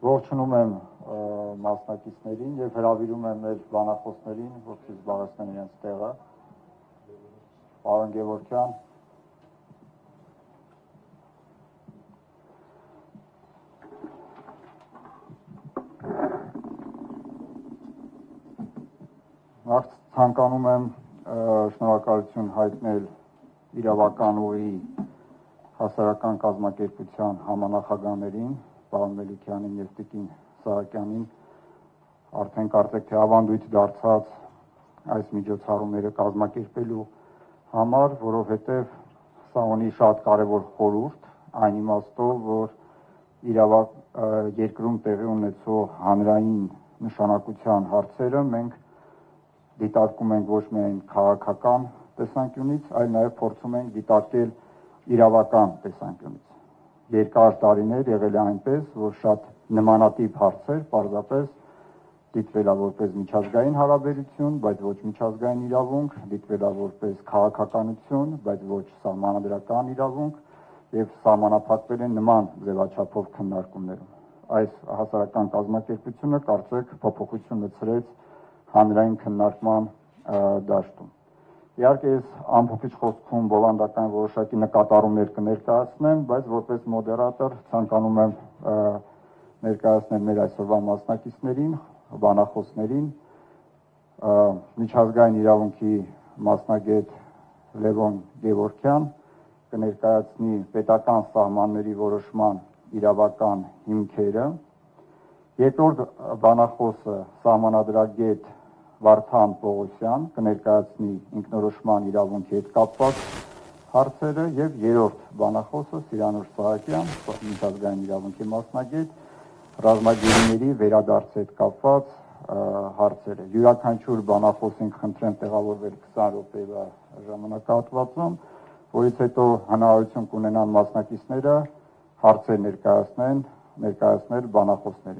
Ողջունում եմ մասնակիցներին եւ հրավիրում եմ մեր բանախոսներին, որպեսզի զբաղեցնեն իրենց տեղը։ Պարոն Գևորգյան, Նախ ցանկանում եմ շնորհակալություն հայտնել իրավական ուղի հասարակական կազմակերպության համանախագահներին, պարոն Մելիքյանին եւ Տիկին Սահակյանին արդեն կարծեք թե ավանդույթ դարձած այս միջոցառումները կազմակերպելու համար, որովհետեւ սա ունի շատ կարևոր խորհուրդ այն իմաստով, որ իրավակ երկրում տեղի ունեցող հանրային նշանակության հարցերը մենք դիտարկում ենք ոչ միայն քաղաքական տեսանկյունից, այլ նաև փորձում ենք դիտարկել իրավական տեսանկյունից։ Երկար տարիներ եղել է այնպես, որ շատ նմանատիպ հարցեր պարզապես դիտվելա որպես միջազգային հարաբերություն, բայց ոչ միջազգային իրավունք, դիտվելա որպես քաղաքականություն, բայց ոչ սահմանադրական իրավունք եւ սահմանափակվել են նման ձևաչափով քննարկումներում։ Այս հասարակական կազմակերպությունը կարծեք փոփոխություն մցրեց հանրային քննարկման դաշտում։ Իհարկե ես ամփոփիչ խոսքում բովանդական որոշակի նկատառումներ կներկայացնեմ, բայց որպես մոդերատոր ցանկանում եմ ներկայացնել մեր այսօրվա մասնակիցներին, բանախոսներին, միջազգային իրավունքի մասնագետ Լևոն Գևորքյան կներկայացնի պետական սահմանների որոշման իրավական հիմքերը, երկրորդ բանախոսը սահմանադրագետ Վարդան Պողոսյան կներկայացնի ինքնորոշման իրավունքի հետ կապված հարցերը եւ երրորդ բանախոսը Սիրանուր Սահակյան, միջազգային իրավունքի մասնագետ, ռազմագերիների վերադարձ հետ կապված հարցերը։ Յուրաքանչյուր բանախոսին խնդրեմ տեղավորվել 20 րոպեվա ժամանակահատվածում, որից հետո հնարավորություն կունենան մասնակիցները հարցեր ներկայացնեն, ներկայացնել բանախոսներին։